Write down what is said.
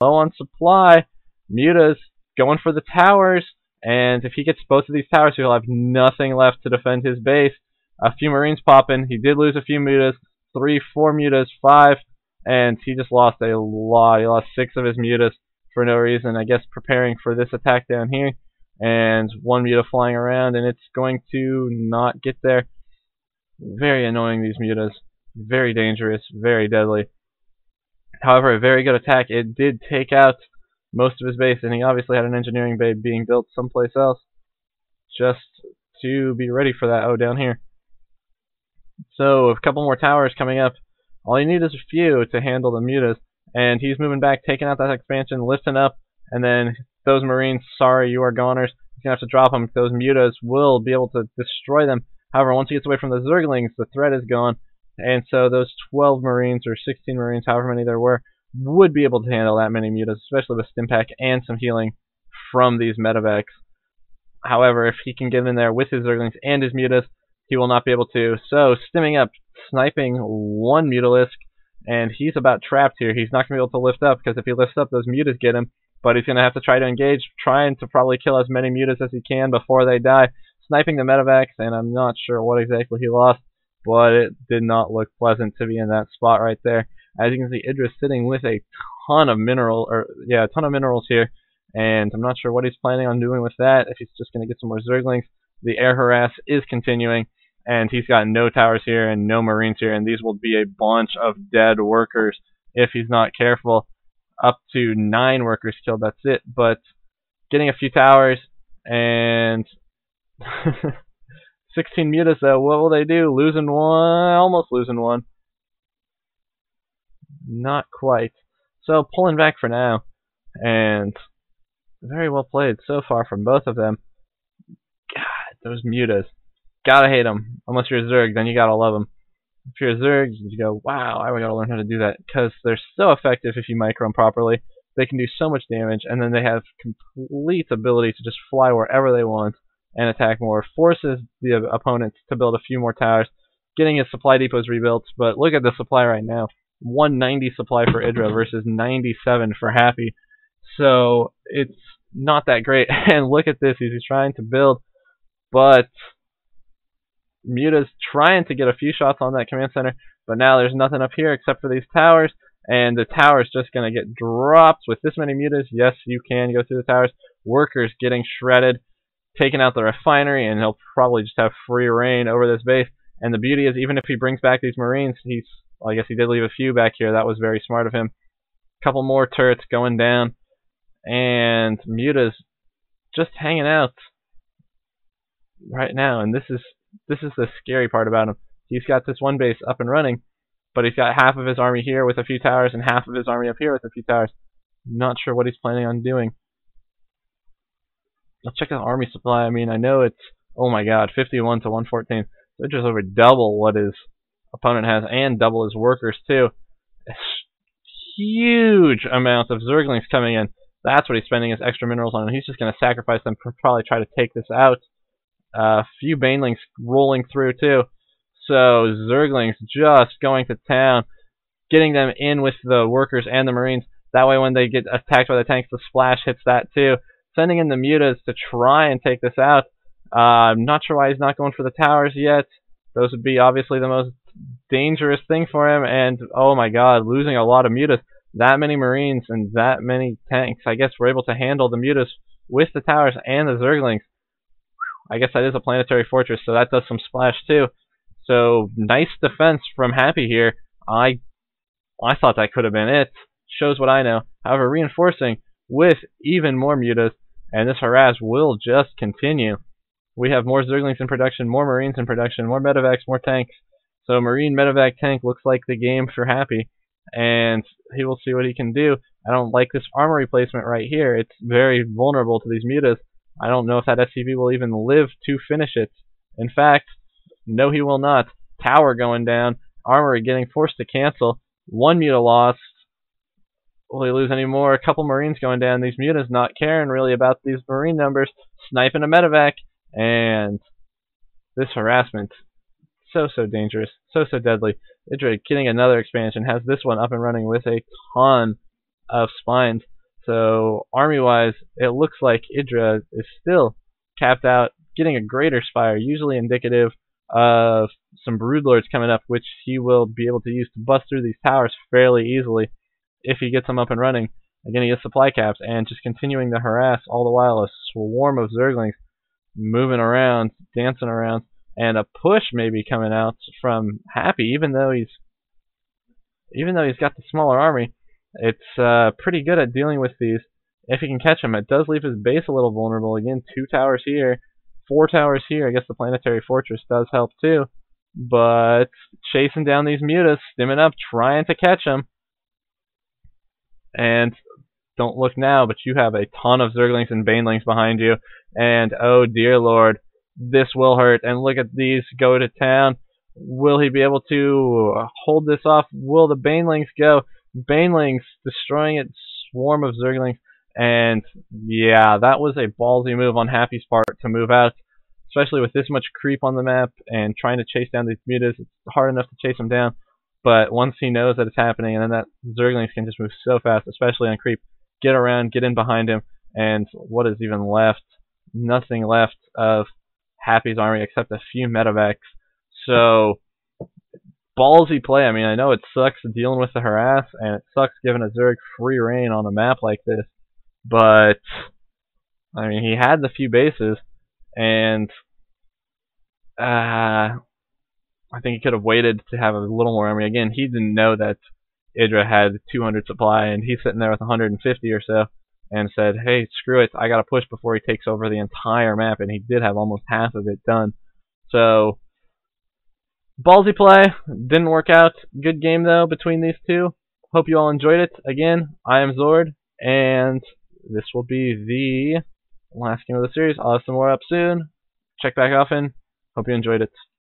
low on supply. Muta's going for the towers, and if he gets both of these towers, he'll have nothing left to defend his base. A few Marines pop in. He did lose a few Mutas. Three, four Mutas, five, and he just lost a lot. He lost six of his Mutas for no reason. I guess preparing for this attack down here. And one Muta flying around, and it's going to not get there. Very annoying, these Mutas. Very dangerous, very deadly. However, a very good attack. It did take out most of his base, and he obviously had an engineering bay being built someplace else just to be ready for that. Oh, down here. So, a couple more towers coming up. All you need is a few to handle the mutas, and he's moving back, taking out that expansion, lifting up, and then those marines, sorry, you are goners. He's going to have to drop them. Those mutas will be able to destroy them. However, once he gets away from the zerglings, the threat is gone, and so those 12 marines, or 16 marines, however many there were, would be able to handle that many mutas, especially with Stimpack and some healing from these medevacs. However, if he can get in there with his Zerglings and his mutas, he will not be able to. So, stimming up, sniping one Mutalisk, and he's about trapped here. He's not going to be able to lift up, because if he lifts up, those mutas get him. But he's going to have to try to engage, trying to probably kill as many mutas as he can before they die. Sniping the medevacs, and I'm not sure what exactly he lost, but it did not look pleasant to be in that spot right there. As you can see, Idra's sitting with a ton of mineral, or yeah, a ton of minerals here, and I'm not sure what he's planning on doing with that. If he's just going to get some more Zerglings, the air harass is continuing, and he's got no towers here and no marines here, and these will be a bunch of dead workers if he's not careful. Up to nine workers killed, that's it. But getting a few towers and 16 mutas though, what will they do? Losing one, almost losing one. Not quite. So pulling back for now, and very well played so far from both of them. God, those mutas. Gotta hate them. Unless you're a Zerg, then you gotta love them. If you're a Zerg, you go, wow, I gotta learn how to do that. Because they're so effective if you micro them properly. They can do so much damage, and then they have complete ability to just fly wherever they want and attack more. Forces the opponents to build a few more towers, getting his supply depots rebuilt. But look at the supply right now. 190 supply for Idra versus 97 for Happy. So it's not that great. And look at this, he's trying to build, but Muta's trying to get a few shots on that command center, but now there's nothing up here except for these towers, and the tower's just going to get dropped with this many Mutas. Yes, you can go through the towers. Workers getting shredded, taking out the refinery, and he'll probably just have free reign over this base. And the beauty is, even if he brings back these Marines, he's well, I guess he did leave a few back here. That was very smart of him. Couple more turrets going down. And Muta's just hanging out right now. And this is this is the scary part about him. He's got this one base up and running, but he's got half of his army here with a few towers and half of his army up here with a few towers. Not sure what he's planning on doing. Let's check the army supply. I mean, I know it's, oh my god, 51 to 114. So just over double what his opponent has, and double his workers too. Huge amounts of Zerglings coming in. That's what he's spending his extra minerals on, he's just going to sacrifice them, probably try to take this out. A uh, few Banelings rolling through too. So Zerglings just going to town, getting them in with the workers and the Marines. That way when they get attacked by the tanks, the splash hits that too. Sending in the mutas to try and take this out. Uh, I'm not sure why he's not going for the towers yet. Those would be obviously the most dangerous thing for him. And oh my God, losing a lot of mutas, that many marines and that many tanks. I guess we're able to handle the mutas with the towers and the zerglings. I guess that is a planetary fortress, so that does some splash too. So nice defense from Happy here. I I thought that could have been it. Shows what I know. However, reinforcing with even more mutas, and this harass will just continue. We have more Zerglings in production, more Marines in production, more medevacs, more tanks. So Marine Medevac Tank looks like the game for Happy, and he will see what he can do. I don't like this armor placement right here. It's very vulnerable to these mutas. I don't know if that SCV will even live to finish it. In fact, no he will not. Tower going down. Armory getting forced to cancel. One muta lost. Will he lose any more? A couple Marines going down. These mutas not caring really about these Marine numbers. Sniping a medevac. And this harassment so, so dangerous. So, so deadly. Idra getting another expansion has this one up and running with a ton of spines. So army-wise, it looks like Idra is still capped out, getting a greater spire, usually indicative of some broodlords coming up, which he will be able to use to bust through these towers fairly easily if he gets them up and running. Again, he gets supply caps and just continuing to harass all the while a swarm of zerglings moving around, dancing around, and a push maybe coming out from Happy, even though he's even though he's got the smaller army, it's uh, pretty good at dealing with these. If he can catch them, it does leave his base a little vulnerable. Again, two towers here, four towers here. I guess the planetary fortress does help too. But chasing down these mutas, stimming up, trying to catch them. And don't look now, but you have a ton of Zerglings and Banelings behind you. And oh dear lord, this will hurt. And look at these go to town. Will he be able to hold this off? Will the Banelings go? Banelings destroying its swarm of Zerglings. And yeah, that was a ballsy move on Happy's part to move out, especially with this much creep on the map and trying to chase down these mutas. It's hard enough to chase them down, but once he knows that it's happening, and then that Zerglings can just move so fast, especially on creep, get around, get in behind him, and what is even left? Nothing left of Happy's army except a few medevacs. So ballsy play. I mean, I know it sucks dealing with the harass, and it sucks giving a Zerg free reign on a map like this, but I mean, he had the few bases, and uh, I think he could have waited to have a little more army. Again, he didn't know that Idra had 200 supply, and he's sitting there with 150 or so, and said, "Hey, screw it, I got to push before he takes over the entire map." And he did have almost half of it done. So ballsy play didn't work out. Good game though between these two. Hope you all enjoyed it. Again, I am Zord, and this will be the last game of the series. I'll have some more up soon. Check back often. Hope you enjoyed it.